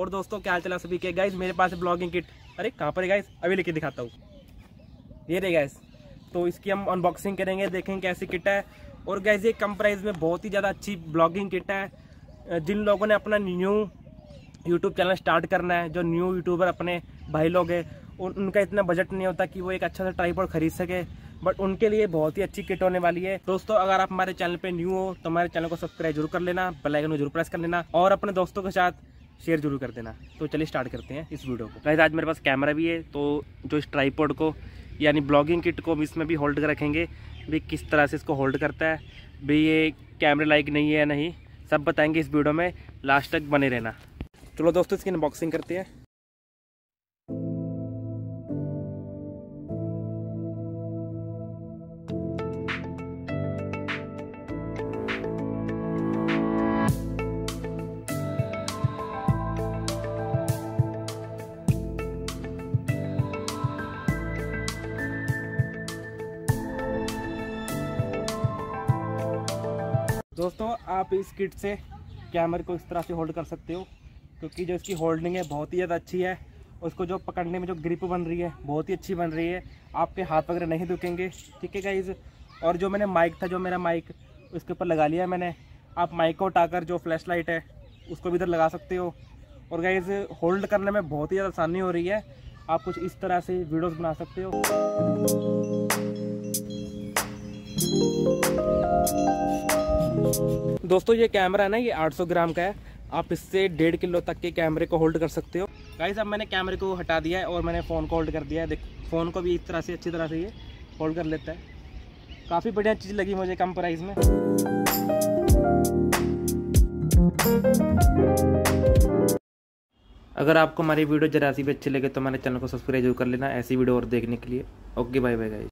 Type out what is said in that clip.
और दोस्तों, क्या हाल चला सभी के? गाइज़ मेरे पास ब्लॉगिंग किट अरे, कहाँ पर है गाइज़ अभी लेके दिखाता हूँ। ये रहे गाइज़ तो इसकी हम अनबॉक्सिंग करेंगे, देखेंगे कैसी किट है। और गाइज़ ये कम प्राइस में बहुत ही ज़्यादा अच्छी ब्लॉगिंग किट है। जिन लोगों ने अपना न्यू यूट्यूब चैनल स्टार्ट करना है, जो न्यू यूट्यूबर अपने भाई लोग हैं उनका इतना बजट नहीं होता कि वो एक अच्छा सा ट्राईपॉड खरीद सके। बट उनके लिए बहुत ही अच्छी किट होने वाली है। दोस्तों, अगर आप हमारे चैनल पे न्यू हो तो हमारे चैनल को सब्सक्राइब ज़रूर कर लेना बेल आइकन को ज़रूर प्रेस कर लेना। और अपने दोस्तों के साथ शेयर ज़रूर कर देना। तो चलिए स्टार्ट करते हैं इस वीडियो को। गाइज़ आज मेरे पास कैमरा भी है तो जो इस ट्राईपोड को, यानी ब्लॉगिंग किट को हम इसमें भी होल्ड कर रखेंगे, भी किस तरह से इसको होल्ड करता है, भी ये कैमरे लाइक नहीं है नहीं, सब बताएँगे इस वीडियो में। लास्ट तक बने रहना। चलो दोस्तों, इसकी अनबॉक्सिंग करते हैं। दोस्तों, आप इस किट से कैमरे को इस तरह से होल्ड कर सकते हो, क्योंकि जो इसकी होल्डिंग है, बहुत ही ज़्यादा अच्छी है। उसको जो पकड़ने में जो ग्रिप बन रही है, बहुत ही अच्छी बन रही है। आपके हाथ वगैरह नहीं दुखेंगे, ठीक है गाइज़ और जो मैंने माइक था, जो मेरा माइक उसके ऊपर लगा लिया मैंने। आप माइक को उठाकर जो फ्लैश लाइट है, उसको भी इधर लगा सकते हो। और गाइज़ होल्ड करने में बहुत ही ज़्यादा आसानी हो रही है। आप कुछ इस तरह से वीडियोज़ बना सकते हो। दोस्तों, ये कैमरा है ना, ये 800 ग्राम का है। आप इससे डेढ़ किलो तक के कैमरे को होल्ड कर सकते हो। गाइस, अब मैंने कैमरे को हटा दिया है और मैंने फ़ोन को होल्ड कर दिया है। देख, फ़ोन को भी इस तरह से, अच्छी तरह से ये होल्ड कर लेता है। काफ़ी बढ़िया चीज़ लगी मुझे कम प्राइस में। अगर आपको हमारी वीडियो जरा सी भी अच्छी लगे तो हमारे चैनल को सब्सक्राइब ज़रूर कर लेना ऐसी वीडियो और देखने के लिए। Okay bye bye guys.